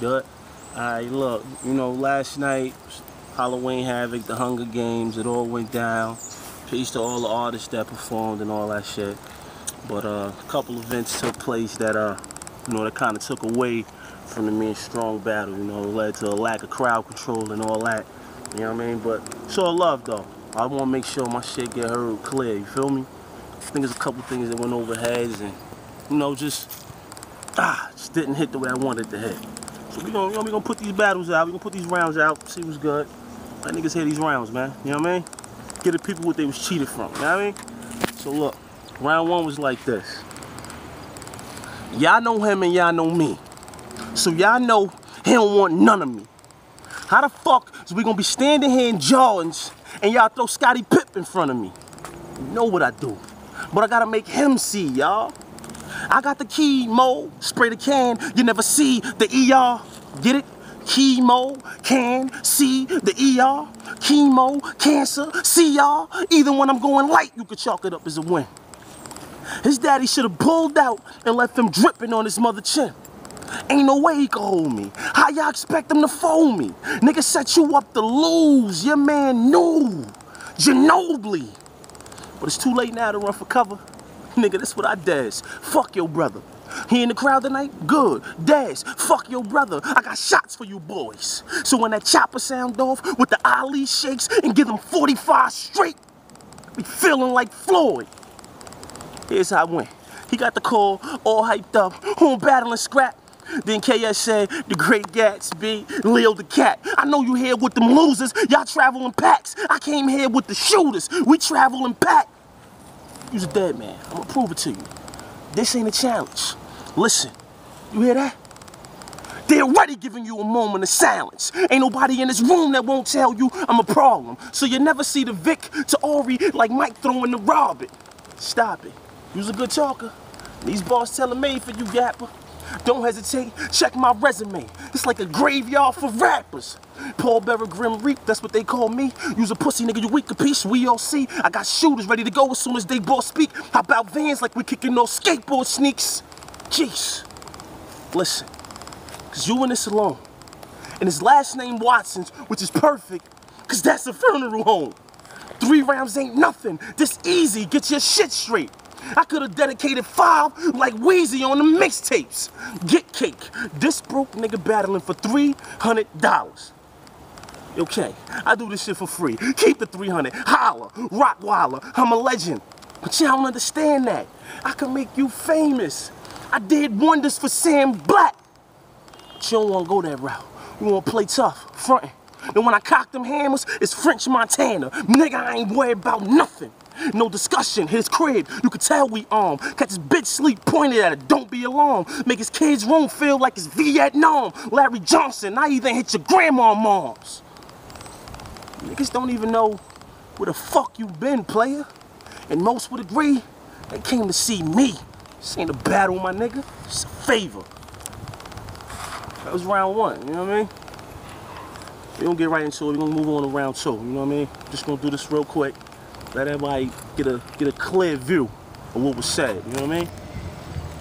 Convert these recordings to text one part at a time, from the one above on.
Good? Alright, look, you know, last night, Halloween Havoc, the Hunger Games, it all went down. Peace to all the artists that performed and all that shit. But uh, a couple events took place that, uh, you know, that kind of took away from the main strong battle, you know, led to a lack of crowd control and all that. You know what I mean? But it's all love, though. I want to make sure my shit get heard clear, you feel me? I think there's a couple things that went over heads and, you know, just, ah, just didn't hit the way I wanted to hit. So we gonna, you know, we gonna put these battles out, we gonna put these rounds out, see what's good. Let niggas hear these rounds, man. You know what I mean? Get the people what they was cheated from, you know what I mean? So look, round one was like this. Y'all know him and y'all know me. So y'all know he don't want none of me. How the fuck is we gonna be standing here in Jordans and y'all throw Scottie Pipp in front of me? You know what I do. But I gotta make him see, y'all. I got the key, Mo. Spray the can, you never see the ER. Get it? Chemo, can, see, the ER. Chemo, cancer, see y'all. Even when I'm going light, you could chalk it up as a win. His daddy should have pulled out and left him dripping on his mother chin. Ain't no way he could hold me. How y'all expect him to fold me? Nigga set you up to lose. Your man knew. Ginobili. But it's too late now to run for cover. Nigga, that's what I does. Fuck your brother. He in the crowd tonight? Good. Daz, fuck your brother. I got shots for you boys. So when that chopper sound off with the Ali shakes and give them 45 straight, be feeling like Floyd. Here's how it went. He got the call, all hyped up, home battling scrap. Then KS said, the great Gatsby, Leo the cat. I know you here with them losers. Y'all travel in packs. I came here with the shooters. We travel in pack. You's a dead man. I'm gonna prove it to you. This ain't a challenge. Listen, you hear that? They're already giving you a moment of silence. Ain't nobody in this room that won't tell you I'm a problem. So you never see the Vic to Ori like Mike throwing the Robin. Stop it. You's a good talker. These bars telling me for you, Gapper. Don't hesitate, check my resume. It's like a graveyard for rappers. Paul Bearer Grim Reap, that's what they call me. Use a pussy nigga, you weak a piece, we all see. I got shooters ready to go as soon as they both speak. How about vans like we kicking those skateboard sneaks? Jeez. Listen, cause you in this alone. And his last name Watson's, which is perfect, cause that's a funeral home. Three rounds ain't nothing. This easy, get your shit straight. I could have dedicated five like Weezy on the mixtapes. Get cake. This broke nigga battling for $300. Okay, I do this shit for free. Keep the 300. Holla, Rockwaller, I'm a legend. But y'all don't understand that. I can make you famous. I did wonders for Sam Black. But you don't want to go that route. You want to play tough, frontin'. And when I cock them hammers, it's French Montana. Nigga, I ain't worried about nothing. No discussion, his crib, you can tell we armed. Catch his bitch sleep pointed at it, don't be alarmed. Make his kids' room feel like it's Vietnam. Larry Johnson, I even hit your grandma moms. Niggas don't even know where the fuck you been, player. And most would agree, they came to see me. This ain't a battle, my nigga. It's a favor. That was round one, you know what I mean? We're gonna get right into it. We're gonna move on to round two, you know what I mean? Just gonna do this real quick. Let everybody get a get a clear view of what was said, you know what I mean?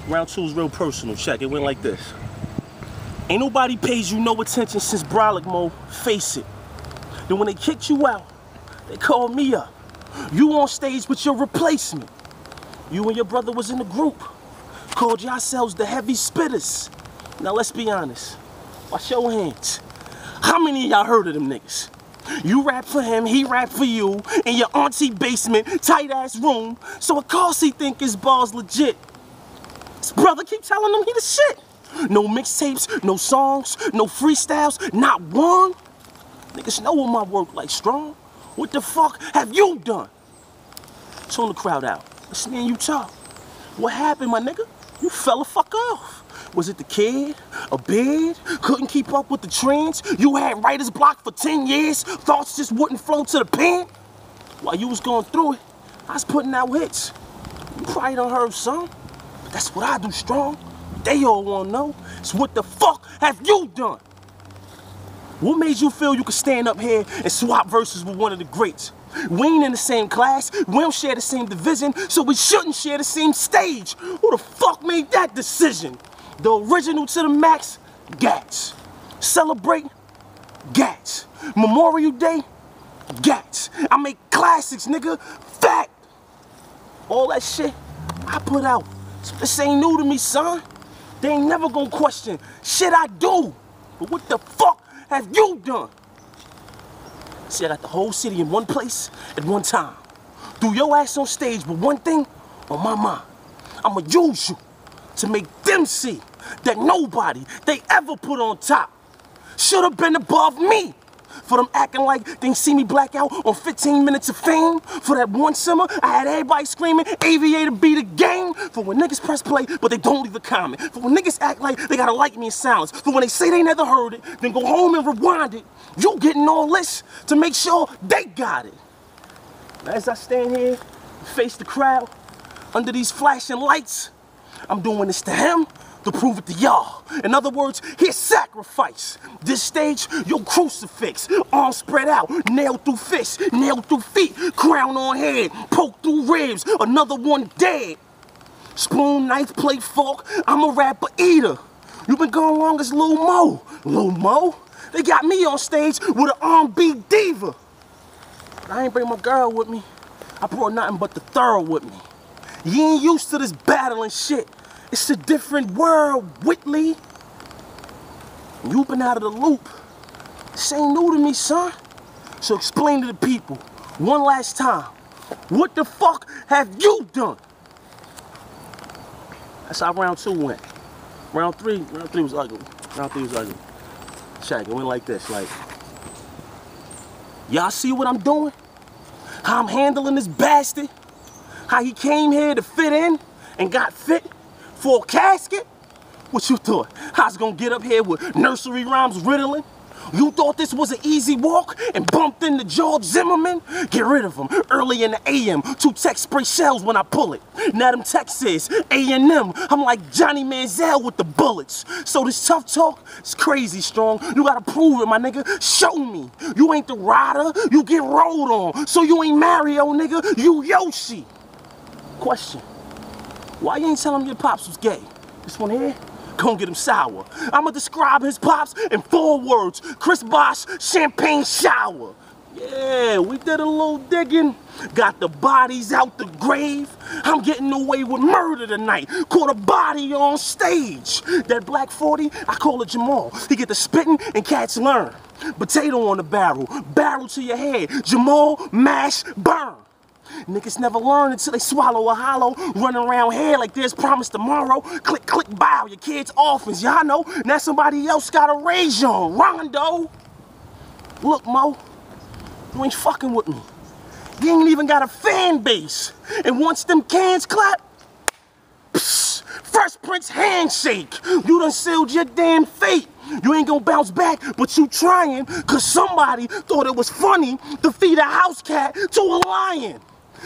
Round two is real personal. Check, it went like this. Ain't nobody pays you no attention since Brolic Mo, face it. Then when they kicked you out, they called me up. You on stage with your replacement. You and your brother was in the group. Called yourselves the heavy spitters. Now let's be honest. Wash your hands. How many of y'all heard of them niggas? You rap for him, he rap for you, in your auntie basement, tight ass room. So of course he think his ball's legit. His brother keep telling him he the shit. No mixtapes, no songs, no freestyles, not one. Niggas know what my work like strong. What the fuck have you done? Tune the crowd out. Me and you talk. What happened, my nigga? You fell the fuck off. Was it the kid? A bid? Couldn't keep up with the trends? You had writer's block for 10 years? Thoughts just wouldn't flow to the pen? While you was going through it, I was putting out hits. You probably done heard some. But that's what I do strong. They all wanna know is what the fuck have you done? What made you feel you could stand up here and swap verses with one of the greats? We ain't in the same class, we don't share the same division, so we shouldn't share the same stage. Who the fuck made that decision? The original to the max, Ghats. Celebrate? Ghats. Memorial Day? Ghats. I make classics, nigga. Fact. All that shit I put out. This ain't new to me, son. They ain't never gonna question shit I do. But what the fuck have you done? See, I got the whole city in one place at one time. Threw your ass on stage with one thing on my mind. I'ma use you to make them see that nobody they ever put on top should have been above me. For them acting like they see me black out on 15 minutes of fame. For that one summer, I had everybody screaming, Aviator be the game. For when niggas press play, but they don't leave a comment. For when niggas act like they gotta like me in silence. For when they say they never heard it, then go home and rewind it. You getting all this to make sure they got it. As I stand here, face the crowd, under these flashing lights, I'm doing this to him to prove it to y'all. In other words, his sacrifice. This stage, your crucifix. Arms spread out, nailed through fists, nailed through feet, crown on head, poked through ribs, another one dead. Spoon, knife, plate, fork, I'm a rapper eater. You been going long as Lil Mo. Lil Mo? They got me on stage with an R&B diva. I ain't bring my girl with me. I brought nothing but the thorough with me. You ain't used to this battling shit. It's a different world, Whitley. You've been out of the loop. This ain't new to me, son. So explain to the people, one last time, what the fuck have you done? That's how round two went. Round three, round three was ugly. Round three was ugly. Check, it went like this, like, y'all see what I'm doing? How I'm handling this bastard? How he came here to fit in and got fit? for a casket? What you thought? I was gonna get up here with nursery rhymes riddling? You thought this was an easy walk and bumped into George Zimmerman? Get rid of him early in the AM. Two tech spray shells when I pull it. Now them tech says A&M. I'm like Johnny Manziel with the bullets. So this tough talk is crazy strong. You gotta prove it, my nigga. Show me. You ain't the rider. You get rolled on. So you ain't Mario, nigga. You Yoshi. Question. Why you ain't tell him your pops was gay? This one here? Gonna get him sour. I'ma describe his pops in four words. Chris Bosh, champagne shower. Yeah, we did a little digging. Got the bodies out the grave. I'm getting away with murder tonight. Caught a body on stage. That black 40, I call it Jamal. He get the spitting and cats learn. Potato on the barrel, barrel to your head. Jamal, mash, burn. Niggas never learn until they swallow a hollow, running around here like there's promise tomorrow. Click, click, bow, your kids orphans, y'all know. Now somebody else got a raise on. Rondo. Look, Mo, you ain't fucking with me. You ain't even got a fan base. And once them cans clap, Fresh Prince handshake. You done sealed your damn fate. You ain't gonna bounce back, but you trying, cause somebody thought it was funny to feed a house cat to a lion.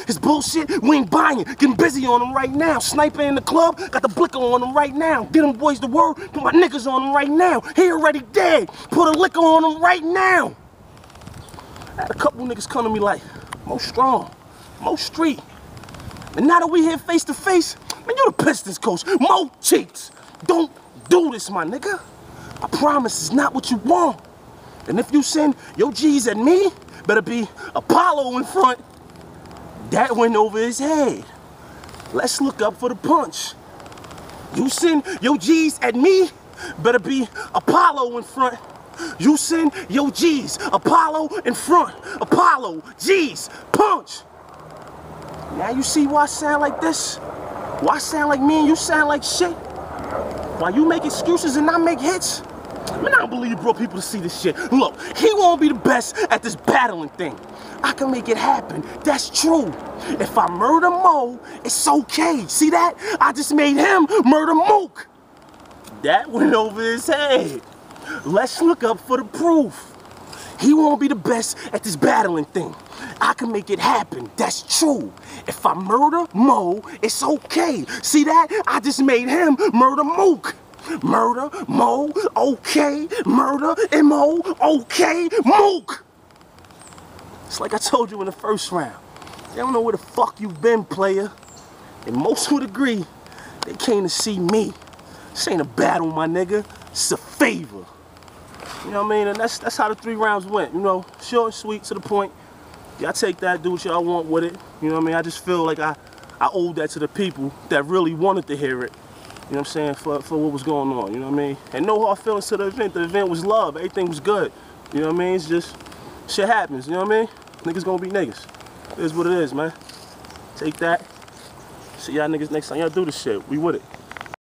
His bullshit, we ain't buying. Getting busy on him right now. Sniper in the club, got the blicker on him right now. Get them boys the word, put my niggas on him right now. He already dead. Put a liquor on him right now. I had a couple niggas come to me like, Mo strong, Mo street. And now that we here face to face, man, you the Pistons coach. Mo cheats. Don't do this, my nigga. I promise it's not what you want. And if you send your G's at me, better be Apollo in front that went over his head. Let's look up for the punch. You send your G's at me, better be Apollo in front. You send your G's, Apollo in front. Apollo, G's, punch. Now you see why I sound like this? Why I sound like me and you sound like shit? Why you make excuses and I make hits? Man, I don't believe brought people to see this shit. Look, he won't be the best at this battling thing. I can make it happen. That's true. If I murder Mo, it's okay. See that? I just made him murder Mook. That went over his head. Let's look up for the proof. He won't be the best at this battling thing. I can make it happen. That's true. If I murder Mo, it's okay. See that? I just made him murder Mook. Murder, Mo, okay. Murder, M-O, okay. Mook. It's like I told you in the first round. They don't know where the fuck you've been, player. And most would agree they came to see me. This ain't a battle, my nigga. It's a favor. You know what I mean? And that's that's how the three rounds went. You know, short sweet to the point. Y'all take that, do what y'all want with it. You know what I mean? I just feel like I, I owed that to the people that really wanted to hear it. You know what I'm saying? For, for what was going on, you know what I mean? And no hard feelings to the event. The event was love. Everything was good. You know what I mean? It's just, shit happens, you know what I mean? Niggas gonna be niggas. It is what it is, man. Take that. See y'all niggas next time y'all do this shit. We with it.